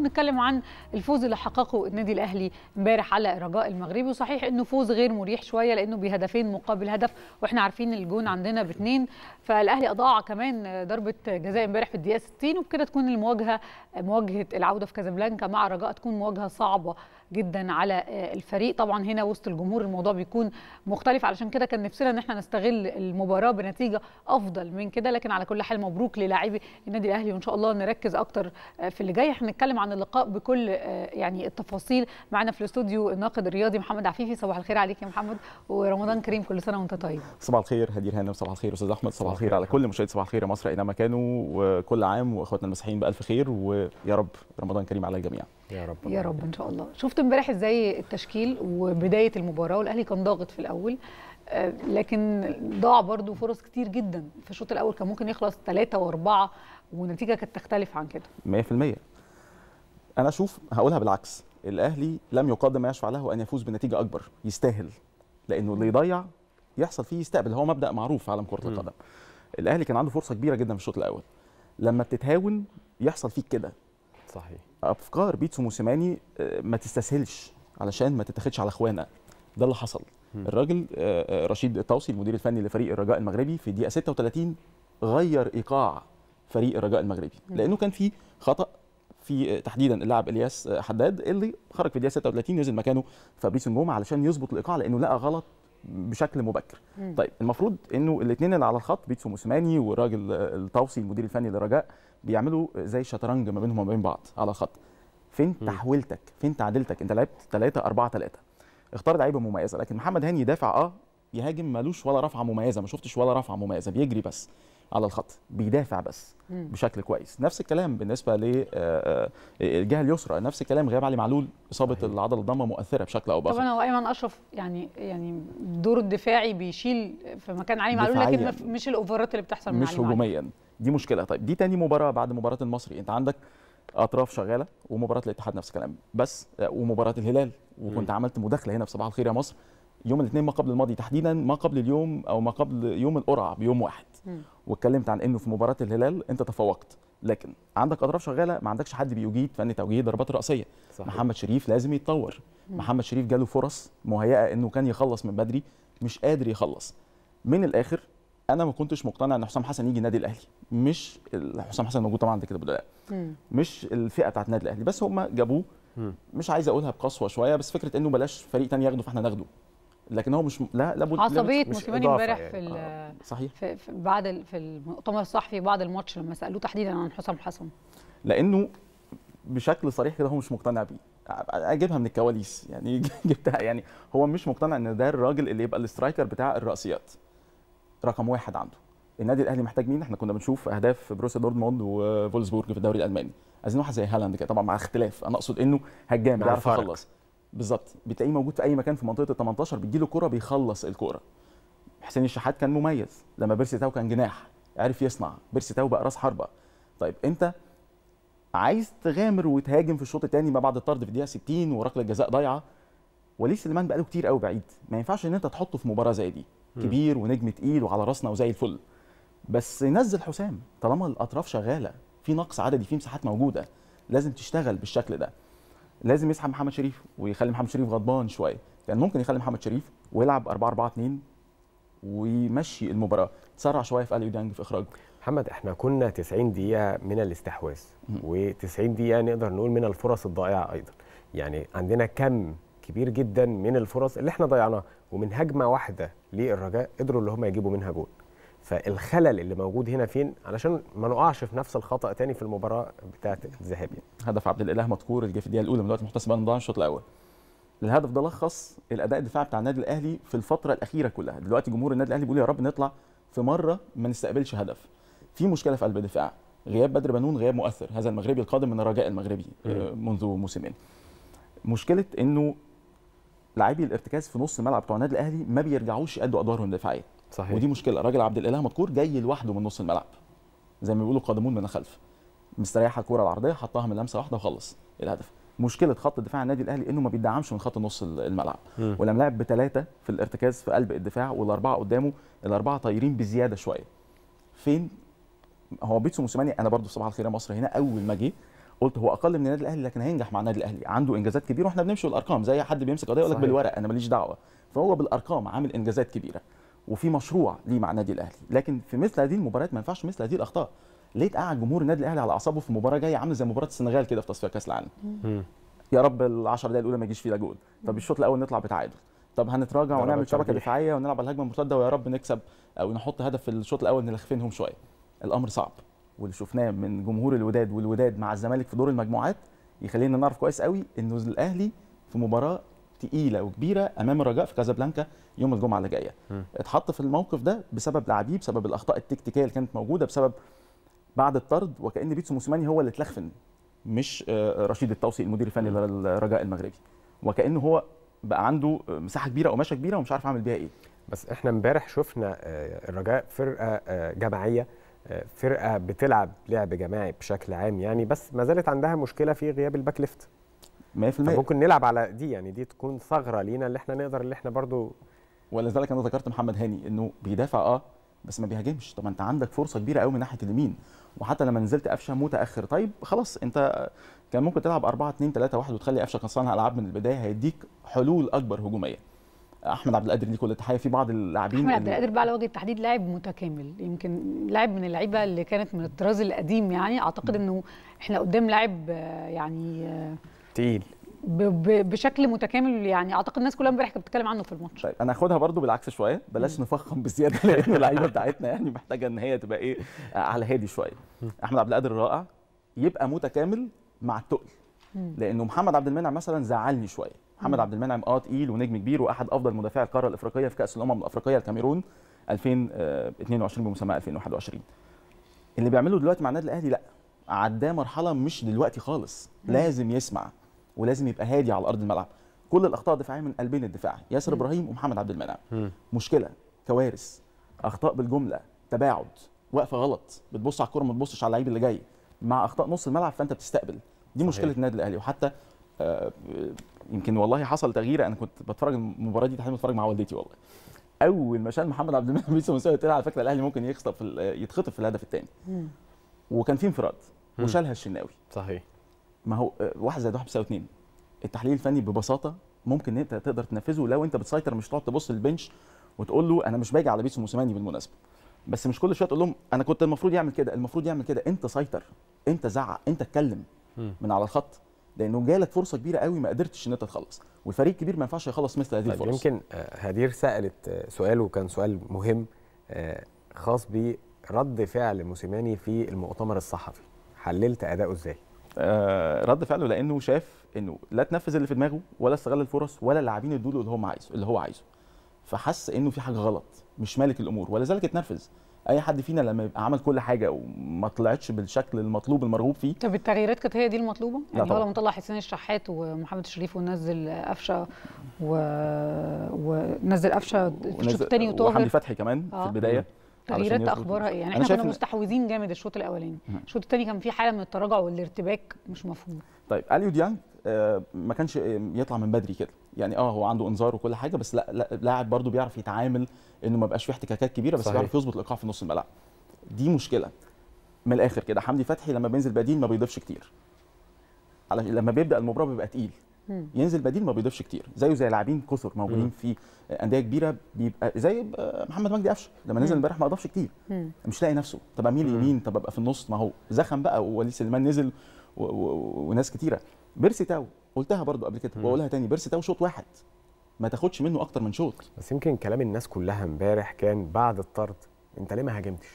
وبنتكلم عن الفوز اللي حققه النادي الأهلي امبارح على الرجاء المغربي وصحيح إنه فوز غير مريح شوية لأنه بهدفين مقابل هدف وإحنا عارفين الجون عندنا باثنين فالأهلي أضاع كمان ضربة جزاء امبارح في الدقيقة 60 وبكده تكون المواجهة مواجهة العودة في كازابلانكا مع الرجاء تكون مواجهة صعبة. جدا على الفريق. طبعا هنا وسط الجمهور الموضوع بيكون مختلف. علشان كده كان نفسنا إن إحنا نستغل المباراة بنتيجة أفضل من كده. لكن على كل حال مبروك للاعبي النادي الأهلي وإن شاء الله نركز أكتر في اللي جاي. إحنا هنتكلم عن اللقاء بكل يعني التفاصيل. معنا في الاستوديو الناقد الرياضي محمد عفيفي. صباح الخير عليك يا محمد. ورمضان كريم كل سنة وأنت طيب. صباح الخير هدير هانم صباح الخير أستاذ أحمد. صباح الخير على كل مشاهدي صباح الخير يا مصر أينما كانوا. وكل عام وأخواتنا المسيحيين بألف خير. ويا رب رمضان كريم على الجميع. يا رب يا رب إن شاء الله. شفت امبارح إزاي التشكيل وبداية المباراة والأهلي كان ضاغط في الأول لكن ضاع برضو فرص كتير جدا. في الشوط الأول كان ممكن يخلص ثلاثة وأربعة والنتيجة كانت تختلف عن كده. 100% أنا أشوف هقولها بالعكس. الأهلي لم يقدم ما يشفع له أن يفوز بنتيجة أكبر يستاهل. لأنه اللي يضيع يحصل فيه يستقبل. هو مبدأ معروف في عالم كره القدم. الأهلي كان عنده فرصة كبيرة جدا في الشوط الأول. لما بتتهاون يحصل فيك كده. صحيح. أفكار بيتسو موسيماني ما تستسهلش علشان ما تتاخدش على اخوانا ده اللي حصل. الراجل رشيد الطوسي المدير الفني لفريق الرجاء المغربي في الدقيقة 36 غير إيقاع فريق الرجاء المغربي. لأنه كان في خطأ في تحديدا اللاعب إلياس حداد اللي خرج في الدقيقة 36 نزل مكانه فابريس نجوم علشان يظبط الإيقاع لأنه لقى غلط بشكل مبكر. طيب المفروض إنه الاثنين اللي على الخط بيتسو موسيماني والراجل الطوسي المدير الفني للرجاء بيعملوا زي شطرنج ما بينهم وما بين بعض على الخط فين م. تحويلتك؟ فين تعديلتك؟ انت لعبت 3 4 3 اختار لعيبة مميزة لكن محمد هاني يدافع آه يهاجم مالوش ولا رفعة مميزة ما شفتش ولا رفعة مميزة بيجري بس على الخط بيدافع بس م. بشكل كويس. نفس الكلام بالنسبة للجهه اليسرى نفس الكلام غياب علي معلول إصابة صحيح. العضلة الضمة مؤثرة بشكل أو بآخر. طبعا هو ايمن أشرف يعني يعني الدور الدفاعي بيشيل في مكان علي معلول لكن مش الأوفرات اللي بتحصل من مش هجوميا. دي مشكلة. طيب دي تاني مباراة بعد مباراة المصري. انت عندك أطراف شغالة ومباراة الاتحاد نفس الكلام بس ومباراة الهلال. وكنت م. عملت مداخلة هنا في صباح الخير يا مصر. يوم الاثنين ما قبل الماضي تحديدا ما قبل اليوم أو ما قبل يوم القرعة بيوم واحد. م. واتكلمت عن إنه في مباراة الهلال أنت تفوقت. لكن عندك أطراف شغالة ما عندكش حد بيجيد فن توجيه ضربات رأسية. صحيح. محمد شريف لازم يتطور. م. محمد شريف جاله فرص مهيئة إنه كان يخلص من بدري مش قادر يخلص. من الآخر أنا ما كنتش مقتنع إن حسام حسن يجي النادي الأهلي. مش حسام حسن موجود طبعا ده كده بدلاء مش الفئة بتاعت النادي الأهلي. بس هم جابوه. مش عايز أقولها بقسوة شوية بس فكرة إنه بلاش فريق تاني ياخده فإحنا ناخده. لكن هو مش لا لابد عصبية موسيماني امبارح يعني. في, آه. صحيح. في, في بعد في المؤتمر الصحفي بعد الماتش لما سألوه تحديدا عن حسام حسن. لأنه بشكل صريح كده هو مش مقتنع بيه. أجيبها من الكواليس. يعني جبتها. يعني هو مش مقتنع إن ده الراجل اللي يبقى ال striker بتاع الرأسيات. رقم واحد عنده. النادي الأهلي محتاج مين؟ إحنا كنا بنشوف أهداف بروسيا دورتموند وفولسبورج في الدوري الألماني. عايزين واحد زي هالاند كده. طبعا مع اختلاف. أنا أقصد إنه هجام بيعرف يخلص. بالظبط. بتلاقيه موجود في أي مكان في منطقة ال 18 بتجيله كرة بيخلص الكوره حسين الشحات كان مميز. لما بيرسي تاو كان جناح. عرف يصنع. بيرسي تاو بقى راس حربة. طيب أنت عايز تغامر وتهاجم في الشوط الثاني ما بعد الطرد في الدقيقة 60 وركله جزاء ضايعة؟ وليد سليمان بقاله كتير قوي بعيد. ما ينفعش إن أنت تحطه في مباراة زي دي كبير ونجم تقيل وعلى راسنا وزي الفل. بس نزل حسام طالما الأطراف شغالة في نقص عددي في مساحات موجودة لازم تشتغل بالشكل ده. لازم يسحب محمد شريف ويخلي محمد شريف غضبان شوية. كان ممكن يخلي محمد شريف ويلعب 4 4 2 ويمشي المباراة. تسرع شوية في أليو ديانج في إخراجه. محمد إحنا كنا 90 دقيقة من الاستحواذ و90 دقيقة نقدر نقول من الفرص الضائعة أيضا. يعني عندنا كم كبير جدا من الفرص اللي إحنا ضيعناها ومن هجمة واحدة للرجاء قدروا اللي هم يجيبوا منها جول. فالخلل اللي موجود هنا فين؟ علشان ما نقعش في نفس الخطأ تاني في المباراة بتاعه الذهاب يعني. هدف عبد الإله مذكور اللي جه في الدقيقة الأولى من وقت محتسب ضاع الشوط الأول. الهدف ده لخص الأداء الدفاعي بتاع النادي الأهلي في الفترة الأخيرة كلها. دلوقتي جمهور النادي الأهلي بيقول يا رب نطلع في مرة ما نستقبلش هدف. في مشكلة في قلب الدفاع. غياب بدر بنون غياب مؤثر. هذا المغربي القادم من الرجاء المغربي منذ موسمين. مشكلة إنه لاعبي الارتكاز في نص الملعب بتوع النادي الأهلي ما بيرجعوش يأدوا أدوارهم الدفاعية. صحيح. ودي مشكلة. الراجل عبد الإله مذكور جاي لوحده من نص الملعب. زي ما بيقولوا قادمون من الخلف. مستريح الكوره العرضية حطها من لمسة واحدة وخلص. الهدف؟ مشكلة خط دفاع النادي الأهلي إنه ما بيدعمش من خط نص الملعب. ولما لعب بثلاثه في الارتكاز في قلب الدفاع والأربعة قدامه الأربعة طايرين بزيادة شوية. فين؟ هو بيتسو موسيماني أنا برضو صباح الخير يا مصر هنا أول ما جه قلت هو أقل من النادي الأهلي لكن هينجح مع النادي الأهلي. عنده إنجازات كبيرة وإحنا بنمشي بالأرقام. زي حد بيمسك قضية يقول لك. بالورق أنا ماليش دعوة. فهو بالأرقام عامل إنجازات كبيرة. وفي مشروع ليه مع النادي الأهلي. لكن في مثل هذه المباريات ما ينفعش مثل هذه الأخطاء. ليه تقعد جمهور النادي الأهلي على أعصابه في مباراة جاية عاملة زي مباراة السنغال كده في تصفيات كأس العالم. يا رب ال 10 دقايق الأولى ما يجيش فينا جول. طب الشوط الأول نطلع بتعادل. طب هنتراجع ونعمل شبكة. دفاعية ونلعب على الهجمة المرتدة ويا رب نكسب أو نحط هدف في الشوط الأول نلخفنهم شوية. الأمر صعب. واللي شفناه من جمهور الوداد والوداد مع الزمالك في دور المجموعات يخلينا نعرف كويس قوي إنه الأهلي في مباراة تقيلة وكبيرة أمام الرجاء في كازابلانكا يوم الجمعة اللي جاية. اتحط في الموقف ده بسبب لاعبيه بسبب الأخطاء التكتيكية اللي كانت موجودة بسبب بعد الطرد وكأن بيتسو موسيماني هو اللي اتلخفن مش آه، رشيد التوصي المدير الفني للرجاء المغربي. وكأنه هو بقى عنده مساحة كبيرة قماشه كبيرة ومش عارف اعمل بيها إيه. بس إحنا امبارح شفنا آه، الرجاء فرقة آه، جماعية فرقة بتلعب لعب جماعي بشكل عام يعني بس ما زالت عندها مشكلة في غياب ال back left 100% فممكن نلعب على دي يعني دي تكون ثغرة لينا اللي إحنا نقدر اللي إحنا برضو ولذلك أنا ذكرت محمد هاني إنه بيدافع آه بس ما بيهاجمش. طب أنت عندك فرصة كبيرة قوي من ناحية اليمين. وحتى لما نزلت قفشة متاخر طيب خلاص أنت كان ممكن تلعب 4 2 3 1 وتخلي قفشة كصانع ألعاب من البداية هيديك حلول أكبر هجوميه أحمد عبد القادر ليه كل التحيه في بعض اللاعبين أحمد عبد القادر بقى على وجه التحديد لاعب متكامل يمكن لاعب من اللعيبة اللي كانت من الطراز القديم يعني. أعتقد إنه إحنا قدام لاعب آه، يعني آه، تقيل. بشكل متكامل يعني. أعتقد الناس كلها امبارح كانت بتتكلم عنه في الماتش. طيب أنا هاخدها برضو بالعكس شوية بلاش نفخم بزيادة لأن اللعيبة بتاعتنا يعني محتاجة إن هي تبقى إيه على هادي شوية. أحمد عبد القادر رائع يبقى متكامل مع التقل. لأنه محمد عبد المنعم مثلا زعلني شوية. محمد عبد المنعم آه تقيل ونجم كبير وأحد أفضل مدافعي القارة الإفريقية في كأس الأمم الأفريقية الكاميرون 2022 بمسمى 2021 اللي بيعمله دلوقتي مع النادي الأهلي لأ عداه مرحلة مش دلوقتي خالص. لازم يسمع ولازم يبقى هادي على أرض الملعب كل الأخطاء الدفاعية من قلبين الدفاع ياسر. إبراهيم ومحمد عبد المنعم. مشكلة كوارث أخطاء بالجملة تباعد وقفه غلط بتبص على الكورة ما تبصش على اللعيب اللي جاي مع أخطاء نص الملعب فأنت بتستقبل دي صحيح. مشكلة النادي الأهلي وحتى آه، يمكن والله حصل تغيير. أنا كنت بتفرج المباراة دي تحديدا بتفرج مع والدتي والله. أول ما شال محمد عبد المنعم بيسو مساوي طلع على فكره الأهلي ممكن يخطف ال- يتخطف في الهدف الثاني. وكان في انفراد. وشالها الشناوي. صحيح. ما هو آه، واحد زائد واحد بيساوي اثنين التحليل الفني ببساطة ممكن أنت تقدر تنفذه لو أنت بتسيطر مش تقعد تبص للبنش وتقول له أنا مش باجي على بيتسو موسيماني بالمناسبة. بس مش كل شوية تقول لهم أنا كنت المفروض يعمل كده المفروض يعمل كده. أنت سيطر أنت زعق أنت اتكلم. من على الخط. لأنه جالك فرصة كبيرة قوي ما قدرتش إن أنت تخلص. والفريق الكبير ما ينفعش يخلص مثل هذه طيب الفرص. يمكن آه، هدير سألت آه، سؤال وكان سؤال مهم آه، خاص برد فعل موسيماني في المؤتمر الصحفي. حللت أداؤه إزاي؟ آه رد فعله لأنه شاف إنه لا تنفذ اللي في دماغه ولا استغل الفرص ولا اللاعبين ادوا له اللي هم عايزه اللي هو عايزه. فحس إنه في حاجة غلط مش مالك الأمور ولذلك اتنرفز اي حد فينا لما يبقى عمل كل حاجة وما طلعتش بالشكل المطلوب المرغوب فيه طب التغييرات كانت هي دي المطلوبة؟ يعني هو. لما طلع حسين الشحات ومحمد الشريف ونزل قفشة و... ونزل قفشة في الشوط الثاني وحمدي وطاهر فتحي كمان آه. في البدايه تغييرات أخبارها إيه؟ يعني إحنا كنا مستحوذين جامد الشوط الأولاني،. الشوط الثاني كان في حالة من التراجع والارتباك مش مفهوم طيب أليو ديانج ما كانش آه، يطلع من بدري كده يعني آه هو عنده إنذار وكل حاجة بس لا, لا لاعب برضه بيعرف يتعامل إنه ما بقاش فيه احتكاكات كبيرة بس صحيح. بيعرف يظبط الإيقاع في نص الملعب دي مشكلة من الآخر كده حمدي فتحي لما بينزل بديل ما بيضيفش كتير على لما بيبدأ المباراة بيبقى تقيل مم. ينزل بديل ما بيضيفش كتير زيه زي لاعبين كثر موجودين مم. في أندية كبيرة بيبقى زي آه، محمد مجدي قفشه لما نزل. امبارح ما أضافش كتير مم. مش لاقي نفسه طب أميل. يمين طب أبقى في النص ما هو زخم بقى ووليد سليمان نزل و... و... وناس كتيرة بيرسي تاو. قلتها برضو قبل كده. وأقولها تاني بيرسي تاو شوط واحد. ما تاخدش منه أكتر من شوط. بس يمكن كلام الناس كلها امبارح كان بعد الطرد أنت ليه ما هاجمتش؟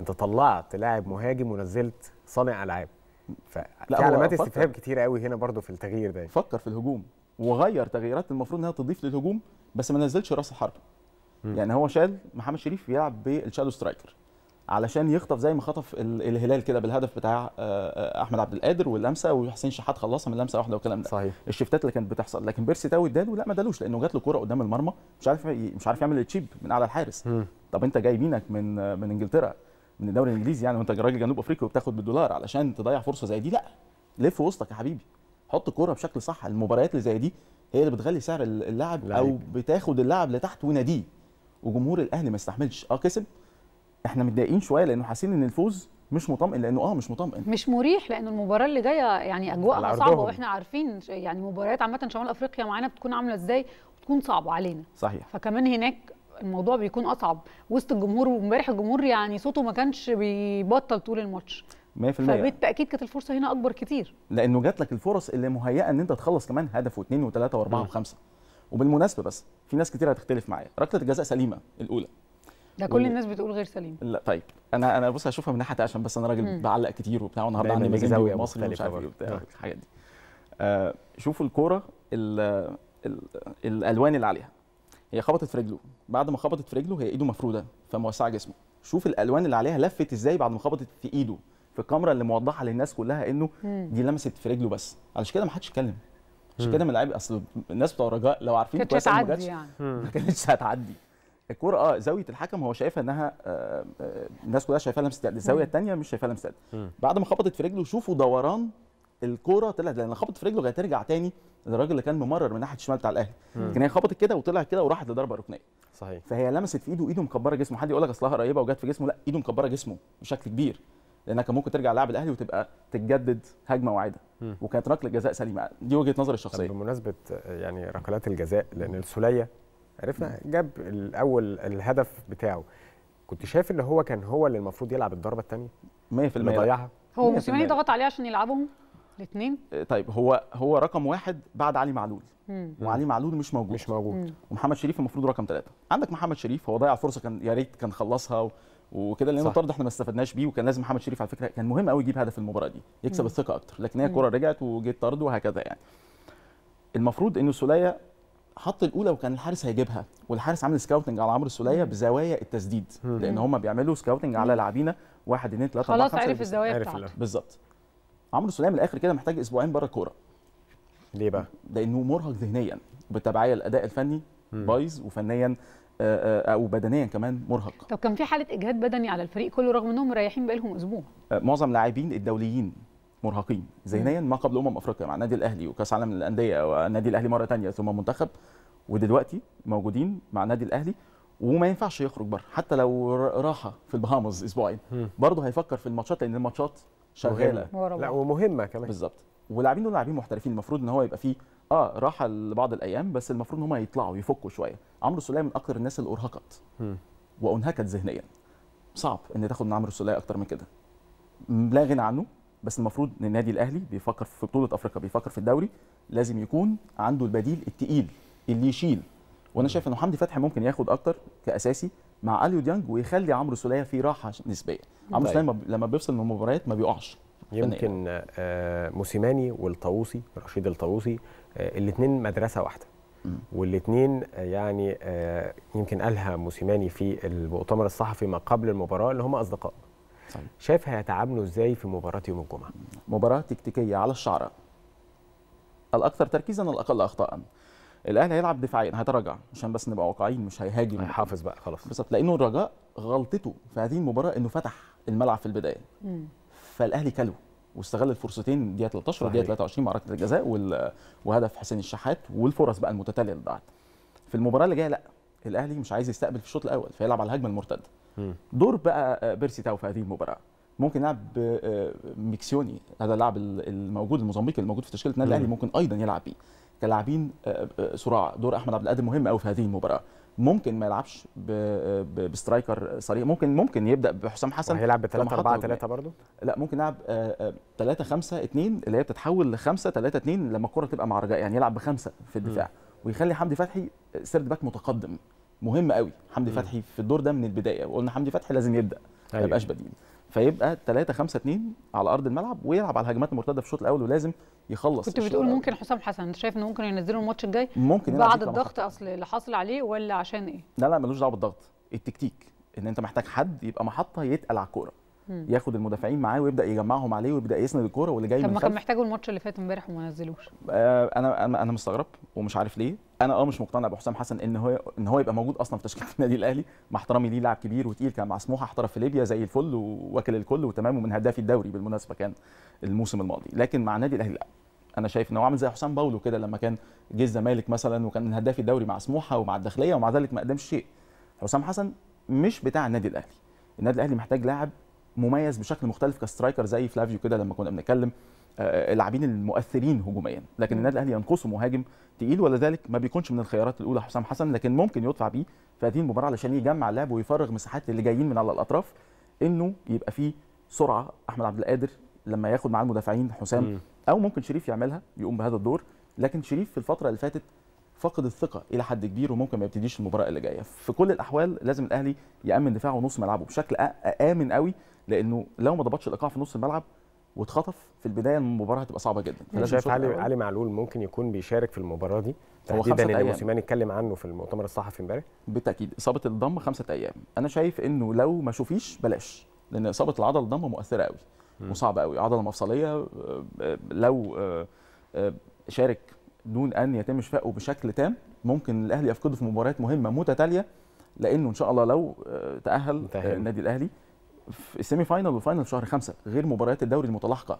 أنت طلعت لاعب مهاجم ونزلت صانع ألعاب. ففي علامات. استفهام كتير قوي هنا برضو في التغيير ده. فكر في الهجوم وغير تغييرات المفروض إنها تضيف للهجوم بس ما نزلش راس الحرب. يعني هو شال محمد شريف يلعب بال shadow striker. علشان يخطف زي ما خطف ال- الهلال كده بالهدف بتاع آه، آه، أحمد عبد القادر واللمسة وحسين شحات خلصها من لمسة واحدة والكلام ده. صحيح. ال شفتات اللي كانت بتحصل لكن بيرسي تاو اداله لا ما ادالوش لأنه جات له كوره قدام المرمى مش عارف مش عارف يعمل ال chip من أعلى الحارس. مم. طب أنت جايبينك من من إنجلترا من الدوري الإنجليزي يعني وأنت راجل جنوب أفريقي وبتاخد بالدولار علشان تضيع فرصة زي دي؟ لا. لف وسطك يا حبيبي. حط كوره بشكل صح. المباريات اللي زي دي هي اللي بتغلي سعر اللاعب أو. بتاخد اللاعب لتحت وناديه وجمهور الأهلي ما استحملش آه كسب؟ إحنا متضايقين شوية لأنه حاسين إن الفوز مش مطمئن لأنه آه مش مطمئن. مش مريح لأن المباراة اللي جاية يعني أجواءها. صعبة وإحنا عارفين يعني مباريات عامة شمال أفريقيا معانا بتكون عاملة إزاي وتكون صعبة علينا. صحيح. فكمان هناك الموضوع بيكون أصعب. وسط الجمهور وامبارح الجمهور يعني صوته ما كانش بيبطل طول الماتش. 100% فبالتأكيد كانت الفرصة هنا أكبر كتير. لأنه جات لك الفرص اللي مهيئة إن أنت تخلص كمان هدف واثنين وثلاثة وأربعة. وخمسة. وبالمناسبة بس في ناس كتير هتختلف معايا. ركلة الجزاء سليمة الأولى. ده كل الناس بتقول غير سليم. لا طيب. أنا أنا بص هشوفها من ناحية عشان بس أنا راجل. بعلق كتير وبتاع والنهارده عندي ومصري ومش مختلفة عارف إيه. وبتاع آه. الحاجات دي. آه شوفوا الكورة ال- ال- الألوان اللي عليها. هي خبطت في رجله. بعد ما خبطت في رجله هي إيده مفرودة فموسعة جسمه. شوف الألوان اللي عليها لفت إزاي بعد ما خبطت في إيده. في الكاميرا اللي موضحة للناس كلها إنه مم. دي لمست في رجله بس. علشان كده ما حدش اتكلم عشان. كده من اللعيب أصل الناس بتوع الرجاء لو عارفين كويس ما هتعدي جاتش. يعني. ما كانتش هتعدي. الكورة آه زاوية الحكم هو شايفها إنها آه آه الناس كلها شايفاها لمسة يد الزاوية. الثانية مش شايفاها لمسة يد. بعد ما خبطت في رجله شوفوا دوران الكورة طلعت. لأن خبطت في رجله هترجع تاني. للراجل اللي كان ممرر من ناحية الشمال بتاع الأهلي. لكن هي خبطت كده وطلعت كده وراحت لضربة ركنية. صحيح. فهي لمست في إيده إيده مكبرة جسمه. حد يقول لك أصلها قريبة وجت في جسمه؟ لا إيده مكبرة جسمه بشكل كبير. لأنها كان ممكن ترجع لاعب الأهلي وتبقى تتجدد هجمة واعدة. وكانت ركلة جزاء سليمة. دي وجهة نظري الشخصية. بمناسبة يعني ركلات الجزاء لأن السوليه عرفنا؟ جاب الأول الهدف بتاعه. كنت شايف إن هو كان هو اللي المفروض يلعب الضربة الثانية 100% اللي لا. ضيعها هو 100% موسيماني ضغط عليه عشان يلعبهم الاثنين طيب هو هو رقم واحد بعد علي معلول. وعلي معلول مش موجود. مش موجود. ومحمد شريف المفروض رقم ثلاثة عندك محمد شريف هو ضيع الفرصه كان يا ريت كان خلصها و... وكده لأن. الطرد إحنا ما استفدناش بيه وكان لازم محمد شريف على فكرة كان مهم قوي يجيب هدف المباراة دي يكسب مم. الثقة أكتر. لكن هي مم. الكره رجعت وجه طرد وهكذا يعني. المفروض انه السوليه حط الأولى وكان الحارس هيجيبها والحارس عامل scouting على عمرو السوليه. بزوايا التسديد. لأن هم بيعملوا scouting على لاعبينا واحد اثنين ثلاثة أربعة خلاص خمسه عرف الزوايا بتاعته بالظبط عمرو السوليه من الآخر كده محتاج أسبوعين بره الكورة ليه بقى؟ لأنه مرهق ذهنيا بالتبعيه الأداء الفني. بايظ وفنيا آه، آه، أو بدنيا كمان مرهق طب كان في حالة إجهاد بدني على الفريق كله رغم إنهم مريحين بقالهم أسبوع آه، معظم لاعبين الدوليين مرهقين. ذهنيا ما قبل أمم أفريقيا مع النادي الأهلي وكأس عالم للأندية والنادي الأهلي مرة ثانية ثم منتخب ودلوقتي موجودين مع النادي الأهلي وما ينفعش يخرج بره. حتى لو راحه في البهامز أسبوعين. برضه هيفكر في الماتشات لأن الماتشات شغالة. لا ومهمة كمان. بالظبط. واللاعبين دول لاعبين محترفين المفروض إن هو يبقى فيه آه راحة لبعض الأيام بس المفروض إن هم يطلعوا يفكوا شوية. عمرو السوليه من أكتر الناس اللي أرهقت. وأنهكت ذهنيا. صعب إن تاخد من عمرو السوليه أكتر من كده. لا غنى عنه بس المفروض إن النادي الأهلي بيفكر في بطولة أفريقيا بيفكر في الدوري لازم يكون عنده البديل التقيل اللي يشيل. وأنا شايف انه حمدي فتحي ممكن ياخد أكتر كأساسي مع أليو ديانج ويخلي عمرو السوليه في راحة نسبية. عمرو طيب. السوليه لما- بيفصل من المباريات ما بيقعش يمكن آه، موسيماني والطاووسي رشيد الطاووسي الاثنين مدرسة واحدة. والاثنين يعني آه، يمكن قالها موسيماني في المؤتمر الصحفي ما قبل المباراة اللي هم اصدقاء صحيح. شايف هيتعاملوا إزاي في مباراة يوم الجمعة؟ مباراة تكتيكية على الشعرة الأكثر تركيزا الأقل أخطاء الأهلي هيلعب دفاعيا هيتراجع. عشان بس نبقى واقعيين مش هيهاجم. هيحافظ بقى خلاص. بالظبط. لأنه الرجاء غلطته في هذه المباراة إنه فتح الملعب في البداية. مم. فالأهلي كله واستغل الفرصتين دقيقة 13 ودقيقة صحيح. 23 مع ركلة الجزاء وال- وهدف حسين الشحات والفرص بقى المتتالية اللي ضاعت في المباراة اللي جاية لأ. الأهلي مش عايز يستقبل في الشوط الأول فيلعب على الهجمة المرتدة. مم. دور بقى آه، بيرسي تاو في هذه المباراة. ممكن يلعب آه، ميكيسوني هذا اللاعب ال- الموجود الموزمبيقي الموجود في تشكيلة النادي. الأهلي ممكن أيضا يلعب. بيه كلاعبين آه، صراع. دور أحمد عبد القادر مهم قوي في هذه المباراة. ممكن ما يلعبش ب striker صريح ممكن ممكن يبدأ بحسام حسن وهيلعب ب 3 كمحطة 4 هجومية. 3 برضه؟ لا ممكن يلعب 3 5 2 اللي هي بتتحول ل 5 3 2 لما الكرة تبقى مع رجاء يعني يلعب بخمسة في الدفاع. ويخلي حمدي فتحي third back متقدم. مهم قوي حمدي مم. فتحي في الدور ده من البداية وقلنا حمدي فتحي لازم يبدأ ما أيوة. يبقاش بديل فيبقى 3 5 2 على أرض الملعب ويلعب على الهجمات المرتدة في الشوط الأول ولازم يخلص كنت بتقول. ممكن حسام حسن انت شايف إنه ممكن ينزلوا الماتش الجاي ممكن يلعب بعد الضغط. أصل اللي حاصل عليه ولا عشان إيه لا لا ملوش دعوة بالضغط التكتيك إن أنت محتاج حد يبقى محطة يتقل على الكورة. ياخد المدافعين معاه ويبدأ يجمعهم عليه ويبدأ يسند الكورة واللي جاي طب من ما كان محتاجه الماتش اللي فات امبارح وما نزلوش. آه، أنا أنا أنا مستغرب ومش عارف ليه. أنا آه مش مقتنع بحسام حسن إن هو إن هو يبقى موجود أصلا في تشكيلة النادي الأهلي. مع احترامي ليه لاعب كبير وتقيل كان مع سموحة احترف في ليبيا زي الفل وواكل الكل وتمام ومن هدافي الدوري بالمناسبة كان الموسم الماضي. لكن مع النادي الأهلي لا. أنا شايف إن هو عامل زي حسام باولو كده لما كان جه الزمالك مثلا وكان من هدافي الدوري مع سموحة ومع الداخلية ومع ذلك ما قدمش شيء. حسام حسن مش بتاع النادي الأهلي. النادي الأهلي محتاج لاعب مميز بشكل مختلف ك striker زي فلافيو كده لما كنا بنتكلم آه، اللاعبين المؤثرين هجوميا. لكن النادي الأهلي ينقصه مهاجم تقيل ولذلك ما بيكونش من الخيارات الأولى حسام حسن لكن ممكن يدفع بيه في هذه المباراة علشان يجمع اللعب ويفرغ مساحات اللي جايين من على الأطراف إنه يبقى فيه سرعة أحمد عبد القادر لما ياخد معاه المدافعين حسام. أو ممكن شريف يعملها يقوم بهذا الدور. لكن شريف في الفترة اللي فاتت فقد الثقة إلى حد كبير وممكن ما يبتديش المباراة اللي جاية. في كل الأحوال لازم الأهلي يأمن دفاعه ونص ملعبه بشكل آمن قوي لأنه لو ما ضبطش الايقاع في نص الملعب واتخطف في البداية المباراة هتبقى صعبة جدا. فلازم شايف علي الأول- علي معلول ممكن يكون بيشارك في المباراة دي تحديدا اللي. موسيماني اتكلم عنه في المؤتمر الصحفي امبارح. بالتأكيد إصابة الضم خمسة أيام. أنا شايف إنه لو ما شوفيش بلاش لأن إصابة العضلة الضم مؤثرة قوي. وصعبة قوي عضلة مفصلية آه، آه، لو آه، شارك دون أن يتم شفائه بشكل تام ممكن الأهلي يفقده في مباريات مهمة متتالية لأنه إن شاء الله لو تأهل النادي الأهلي في ال semi-final وال final في شهر خمسة غير مباريات الدوري المتلاحقة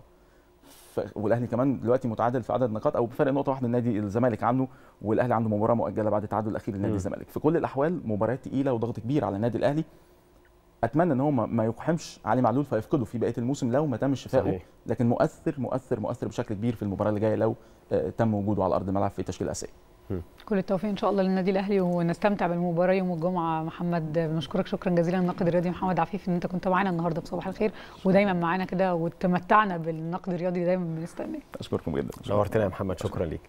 ف- والأهلي كمان دلوقتي متعادل في عدد النقاط أو بفرق نقطة واحدة النادي الزمالك عنه والأهلي عنده مباراة مؤجلة بعد التعادل الأخير لنادي. الزمالك في كل الأحوال مباريات تقيلة وضغط كبير على النادي الأهلي أتمنى إن هو ما يقحمش علي معلول فيفقده في بقية الموسم لو ما تمش شفائه. لكن مؤثر مؤثر مؤثر بشكل كبير في المباراة اللي جاية لو آه، تم وجوده على أرض الملعب في تشكيل اساسي كل التوفيق إن شاء الله للنادي الأهلي ونستمتع بالمباراة يوم الجمعة. محمد بنشكرك شكرا جزيلا الناقد الرياضي محمد عفيف إن أنت كنت معانا النهارده في صباح الخير ودايما معانا كده وتمتعنا بالنقد الرياضي دايما بنستناه أشكركم جدا. نورتنا يا محمد شكرا ليك.